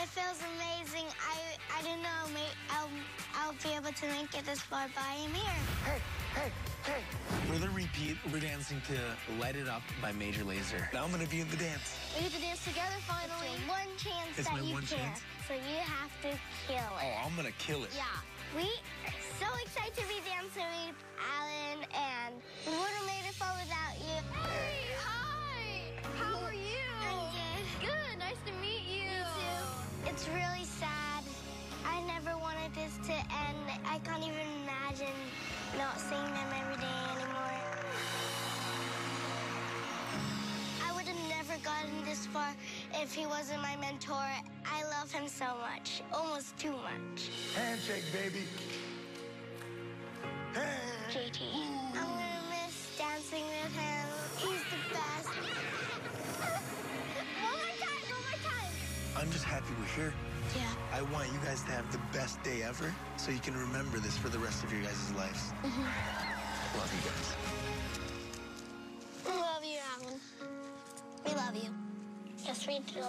It feels amazing. I I don't know. Maybe I'll I'll be able to make it this far, by I am here. Hey, hey, hey. For the repeat, we're dancing to Light It Up by Major Lazer. Now I'm gonna be in the dance. We get to dance together finally. It's your one chance It's that my you one can. chance? So you have to kill it. Oh, I'm gonna kill it. Yeah. We are so excited to be dancing with this far if he wasn't my mentor. I love him so much, almost too much. Handshake, baby. Hey. JT. I'm gonna miss dancing with him. He's the best. one more time, one more time. I'm just happy we're here. Yeah. I want you guys to have the best day ever so you can remember this for the rest of your guys' lives. Mhm. Love you guys. We love you, Alan. We love you. Yes, we do.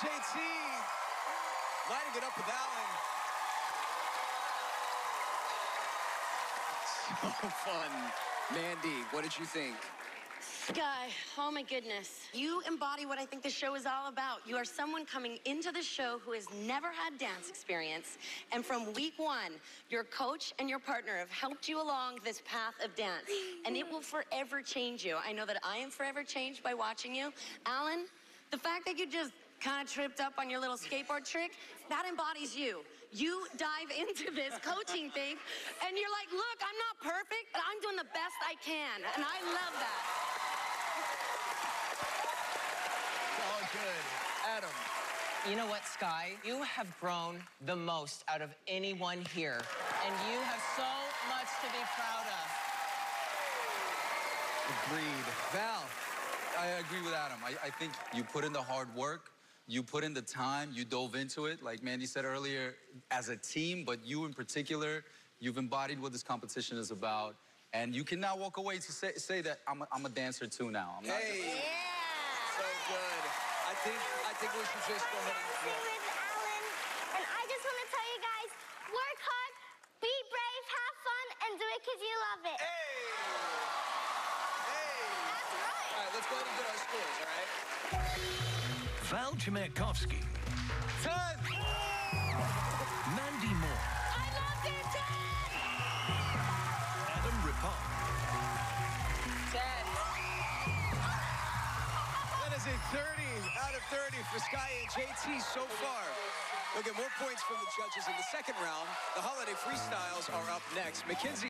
JT lighting it up with Alan. So fun. Mandy, what did you think? Sky, oh my goodness. You embody what I think the show is all about. You are someone coming into the show who has never had dance experience. And from week one, your coach and your partner have helped you along this path of dance. And it will forever change you. I know that I am forever changed by watching you. Alan, the fact that you just kind of tripped up on your little skateboard trick, that embodies you. You dive into this coaching thing, and you're like, look, I'm not perfect, but I'm doing the best I can. And I love that. All good. Adam. You know what, Sky? You have grown the most out of anyone here. And you have so much to be proud of. Agreed. Val, I agree with Adam. I, I think you put in the hard work, you put in the time, you dove into it, like Mandy said earlier, as a team, but you in particular, you've embodied what this competition is about. And you can now walk away to say, say that I'm a, I'm a dancer too now. I'm not Hey. So good. I think I think we should just go ahead and Dancing with Alan, and I just want to tell you guys, work hard, be brave, have fun, and do it because you love it. Hey! Hey! That's right. All right, let's go ahead and get our scores, all right? Val Chmerkovskiy, Ten! Mandy Moore, I loved it, Dad. Adam Rippon, That is a 30 out of 30 for Sky and JT so far. We'll get more points from the judges in the second round. The holiday freestyles are up next. Mackenzie.